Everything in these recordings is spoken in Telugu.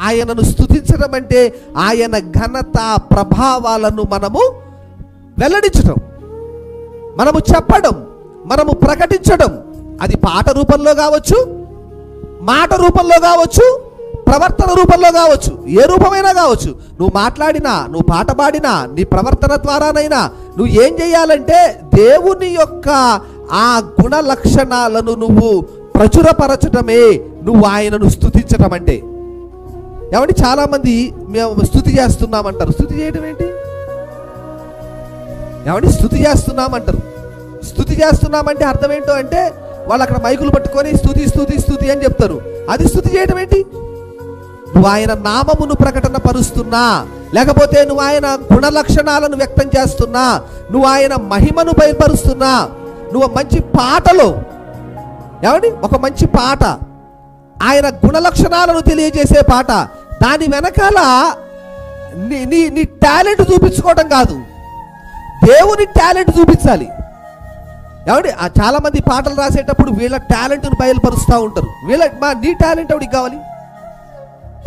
ఆయనను స్థుతించడం అంటే ఆయన ఘనత ప్రభావాలను మనము వెల్లడించడం మనము చెప్పడం మనము ప్రకటించడం. అది పాట రూపంలో కావచ్చు మాట రూపంలో కావచ్చు ప్రవర్తన రూపంలో కావచ్చు ఏ రూపమైనా కావచ్చు. నువ్వు మాట్లాడినా నువ్వు పాట పాడినా నీ ప్రవర్తన ద్వారానైనా నువ్వు ఏం చేయాలంటే దేవుని యొక్క ఆ గుణ లక్షణాలను నువ్వు ప్రచురపరచటమే నువ్వు ఆయనను స్థుతించటం అంటే. ఏమంటే చాలామంది మేము స్థుతి చేస్తున్నామంటారు. స్థుతి చేయడం ఏంటి? ఏమంటే స్థుతి చేస్తున్నామంటారు. స్థుతి చేస్తున్నామంటే అర్థం ఏంటో అంటే వాళ్ళు అక్కడ మైకులు పట్టుకొని స్థుతి స్థుతి స్థుతి అని చెప్తారు. అది స్థుతి చేయడం ఏంటి? నువ్వు ఆయన నామమును ప్రకటన పరుస్తున్నా లేకపోతే నువ్వు ఆయన గుణ లక్షణాలను వ్యక్తం చేస్తున్నా నువ్వు ఆయన మహిమను బయలుపరుస్తున్నా నువ్వు మంచి పాటలో ఏమండి? ఒక మంచి పాట. ఆయన గుణ లక్షణాలను తెలియజేసే పాట. దాని వెనకాల నీ నీ నీ టాలెంట్ చూపించుకోవడం కాదు. దేవుని టాలెంట్ చూపించాలి. ఏమండి ఆ చాలా మంది పాటలు రాసేటప్పుడు వీళ్ళ టాలెంట్ను బయలుపరుస్తూ ఉంటారు. వీళ్ళ మా నీ టాలెంట్ ఎవడికి కావాలి?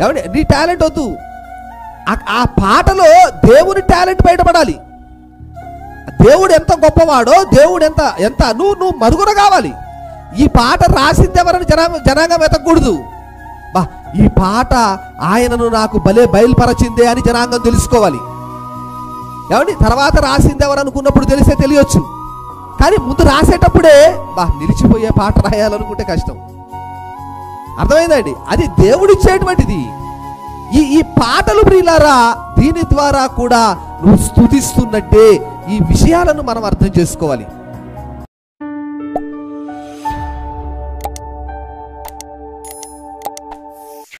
ఏమండి నీ టాలెంట్ వద్దు. ఆ- పాటలో దేవుని టాలెంట్ బయటపడాలి. దేవుడు ఎంత గొప్పవాడో దేవుడు ఎంత ఎంత నువ్వు నువ్వు మరుగున కావాలి. ఈ పాట రాసింది ఎవరని జనా జనాంగం వెతకూడదు. ఈ పాట ఆయనను నాకు భలే బయలుపరచిందే అని జనాంగం తెలుసుకోవాలి. ఏమండి? తర్వాత రాసింది అనుకున్నప్పుడు తెలిసే తెలియచ్చు. కానీ ముందు రాసేటప్పుడే బా నిలిచిపోయే పాట రాయాలనుకుంటే కష్టం. అర్థమైందండి? అది దేవుడిచ్చేటువంటిది. ఈ ఈ పాటలు ప్రియులారా దీని ద్వారా కూడా నువ్వు స్థుతిస్తున్నట్టే ఈ విషయాలను మనం అర్థం చేసుకోవాలి.